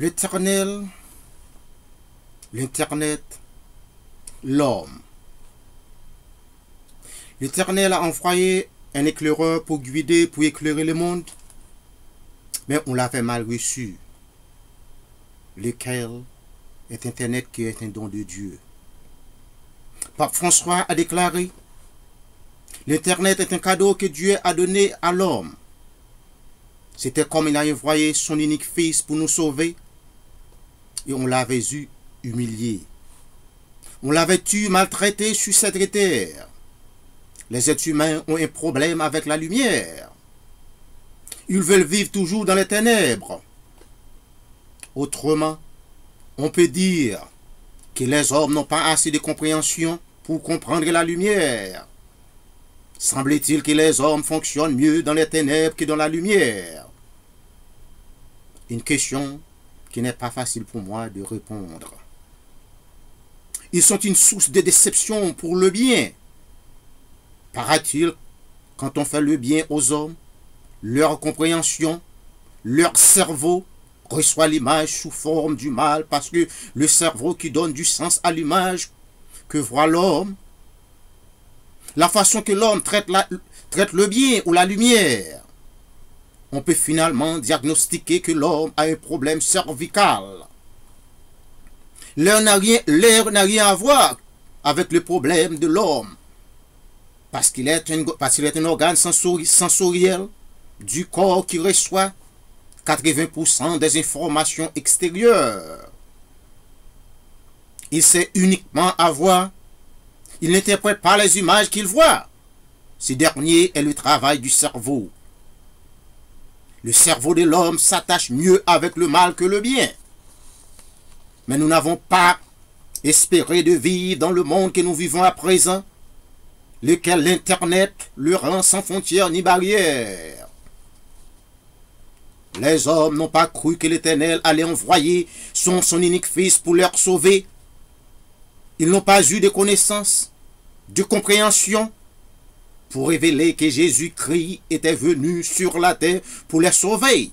L'Éternel, l'Internet, l'homme. L'Éternel a envoyé un éclaireur pour guider, pour éclairer le monde, mais on l'avait mal reçu, lequel est Internet qui est un don de Dieu? Pape François a déclaré, l'Internet est un cadeau que Dieu a donné à l'homme. C'était comme il a envoyé son unique fils pour nous sauver, et on l'avait eu humilié. On l'avait eu maltraité sur cette terre. Les êtres humains ont un problème avec la lumière. Ils veulent vivre toujours dans les ténèbres. Autrement, on peut dire que les hommes n'ont pas assez de compréhension pour comprendre la lumière. Semble-t-il que les hommes fonctionnent mieux dans les ténèbres que dans la lumière Une question qui n'est pas facile pour moi de répondre. Ils sont une source de déception pour le bien. Paraît-il, quand on fait le bien aux hommes, leur compréhension, leur cerveau reçoit l'image sous forme du mal parce que le cerveau qui donne du sens à l'image que voit l'homme, la façon que l'homme traite, traite le bien ou la lumière, on peut finalement diagnostiquer que l'homme a un problème cervical. L'air n'a rien, à voir avec le problème de l'homme. Parce qu'il est, est, un organe sensoriel du corps qui reçoit 80% des informations extérieures. Il sait uniquement avoir. Il n'interprète pas les images qu'il voit. Ce dernier est le travail du cerveau. Le cerveau de l'homme s'attache mieux avec le mal que le bien. Mais nous n'avons pas espéré de vivre dans le monde que nous vivons à présent, lequel l'Internet le rend sans frontières ni barrières. Les hommes n'ont pas cru que l'Éternel allait envoyer son, son unique Fils pour leur sauver. Ils n'ont pas eu de connaissance, de compréhension, pour révéler que Jésus-Christ était venu sur la terre pour les sauver.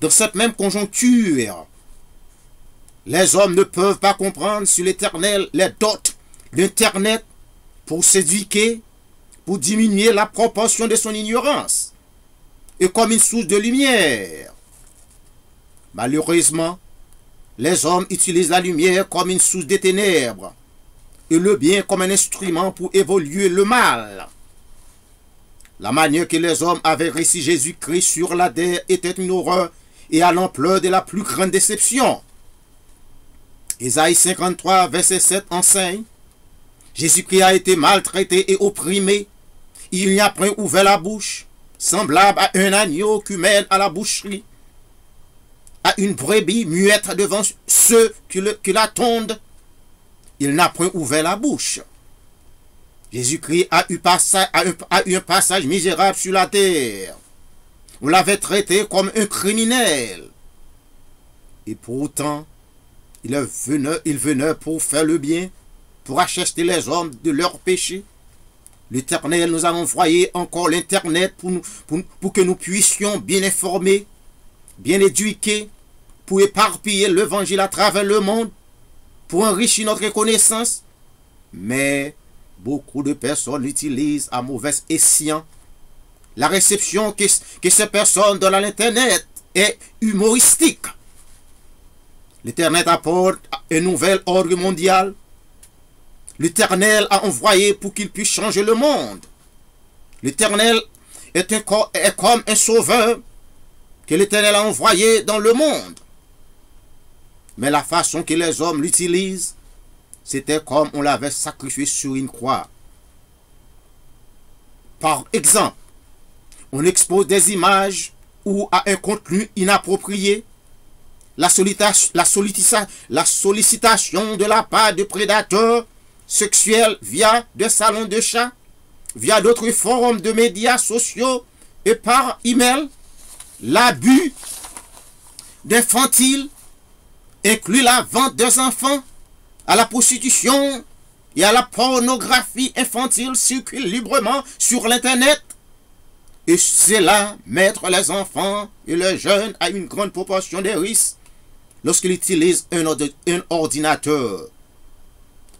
Dans cette même conjoncture, les hommes ne peuvent pas comprendre si l'Éternel les dote l'Internet pour s'éduquer, pour diminuer la proportion de son ignorance, et comme une source de lumière. Malheureusement, les hommes utilisent la lumière comme une source de ténèbres, et le bien comme un instrument pour évoluer le mal. La manière que les hommes avaient réussi Jésus-Christ sur la terre était une horreur et à l'ampleur de la plus grande déception. Ésaïe 53, verset 7 enseigne Jésus-Christ a été maltraité et opprimé. Il n'y a point ouvert la bouche, semblable à un agneau qui mène à la boucherie, à une brebis muette devant ceux qui, qui l'attendent. Il n'a point ouvert la bouche. Jésus-Christ a, eu un passage misérable sur la terre. On l'avait traité comme un criminel. Et pourtant, il il venait pour faire le bien, pour acheter les hommes de leurs péchés. L'Éternel nous a envoyé encore l'Internet pour, que nous puissions bien informer, bien éduquer, pour éparpiller l'Évangile à travers le monde, pour enrichir notre connaissance. Mais beaucoup de personnes l'utilisent à mauvais escient. La réception que, ces personnes donnent à l'Internet est humoristique. L'Éternel apporte un nouvel ordre mondial. L'Éternel a envoyé pour qu'il puisse changer le monde. L'Éternel est, est comme un sauveur que l'Éternel a envoyé dans le monde. Mais la façon que les hommes l'utilisent c'était comme on l'avait sacrifié sur une croix. Par exemple, on expose des images ou à un contenu inapproprié, la sollicitation, de la part de prédateurs sexuels via des salons de chat, via d'autres formes de médias sociaux et par email, l'abus d'infantiles inclut la vente des enfants à la prostitution et à la pornographie infantile circulent librement sur l'Internet. Et c'est là mettre les enfants et les jeunes à une grande proportion des risques lorsqu'il utilise un, un ordinateur.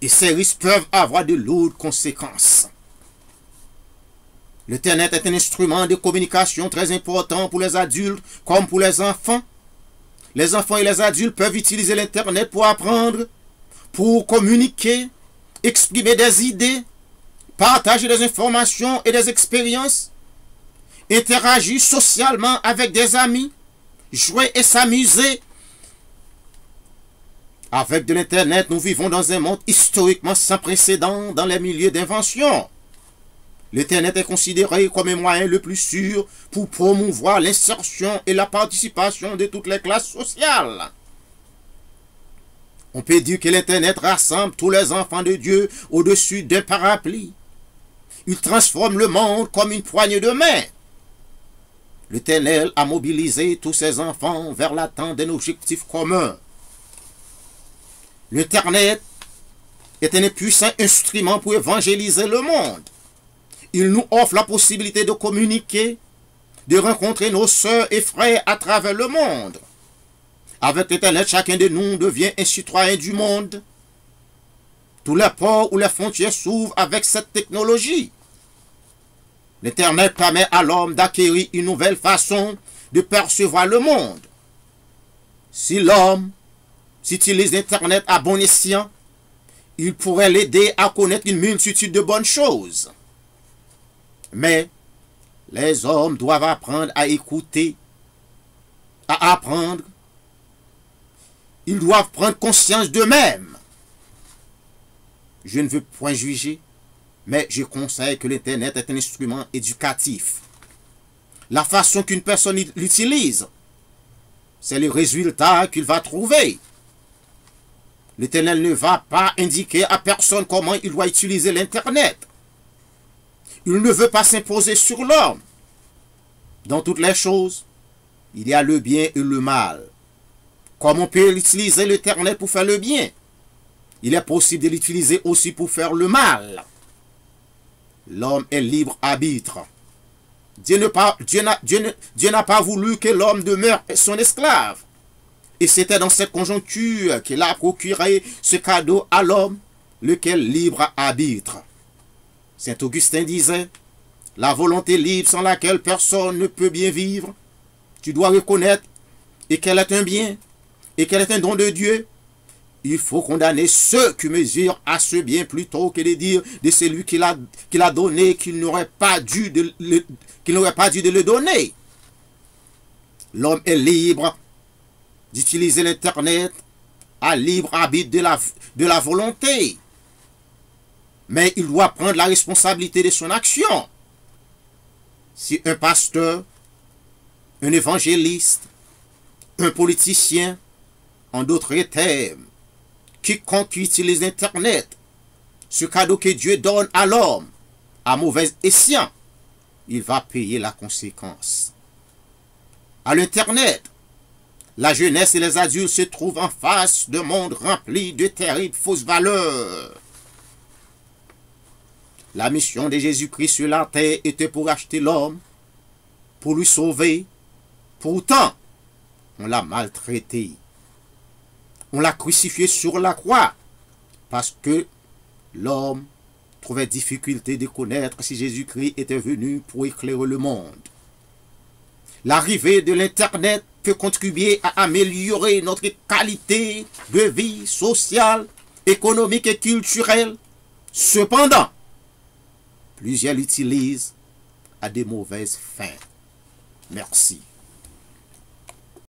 Et ces risques peuvent avoir de lourdes conséquences. L'Internet est un instrument de communication très important pour les adultes comme pour les enfants. Les enfants et les adultes peuvent utiliser l'Internet pour apprendre, pour communiquer, exprimer des idées, partager des informations et des expériences, interagir socialement avec des amis, jouer et s'amuser. Avec de l'Internet, nous vivons dans un monde historiquement sans précédent dans les milieux d'invention. L'Internet est considéré comme un moyen le plus sûr pour promouvoir l'insertion et la participation de toutes les classes sociales. On peut dire que l'Internet rassemble tous les enfants de Dieu au-dessus d'un parapluie. Il transforme le monde comme une poignée de main. L'Éternel a mobilisé tous ses enfants vers l'attente d'un objectif commun. L'Internet est un puissant instrument pour évangéliser le monde. Il nous offre la possibilité de communiquer, de rencontrer nos sœurs et frères à travers le monde. Avec l'Internet, chacun de nous devient un citoyen du monde. Tous les ports ou les frontières s'ouvrent avec cette technologie. L'Internet permet à l'homme d'acquérir une nouvelle façon de percevoir le monde. Si l'homme s'utilise l'Internet à bon escient, il pourrait l'aider à connaître une multitude de bonnes choses. Mais les hommes doivent apprendre à écouter, à apprendre. Ils doivent prendre conscience d'eux-mêmes. Je ne veux point juger, mais je conseille que l'Internet est un instrument éducatif. La façon qu'une personne l'utilise, c'est le résultat qu'il va trouver. L'Éternel ne va pas indiquer à personne comment il doit utiliser l'Internet. Il ne veut pas s'imposer sur l'homme. Dans toutes les choses, il y a le bien et le mal. Comme on peut utiliser l'Internet pour faire le bien, il est possible de l'utiliser aussi pour faire le mal. L'homme est libre arbitre. Dieu n'a pas, pas voulu que l'homme demeure son esclave. Et c'était dans cette conjoncture qu'il a procuré ce cadeau à l'homme, lequel libre arbitre. Saint Augustin disait, la volonté libre sans laquelle personne ne peut bien vivre, tu dois reconnaître et qu'elle est un bien, et qu'elle est un don de Dieu, il faut condamner ceux qui mesurent à ce bien plutôt que de dire de celui qui l'a donné qu'il n'aurait pas dû de n'aurait pas dû de le donner. L'homme est libre d'utiliser l'Internet à libre arbitre de la, de la volonté. Mais il doit prendre la responsabilité de son action. Si un pasteur, un évangéliste, un politicien, en d'autres termes, quiconque utilise Internet, ce cadeau que Dieu donne à l'homme, à mauvais escient, il va payer la conséquence. À l'Internet, la jeunesse et les adultes se trouvent en face d'un monde rempli de terribles fausses valeurs. La mission de Jésus-Christ sur la terre était pour acheter l'homme, pour lui sauver. Pourtant, on l'a maltraité on l'a crucifié sur la croix parce que l'homme trouvait difficulté de connaître si Jésus-Christ était venu pour éclairer le monde. L'arrivée de l'Internet peut contribuer à améliorer notre qualité de vie sociale, économique et culturelle. Cependant, plusieurs l'utilisent à des mauvaises fins. Merci.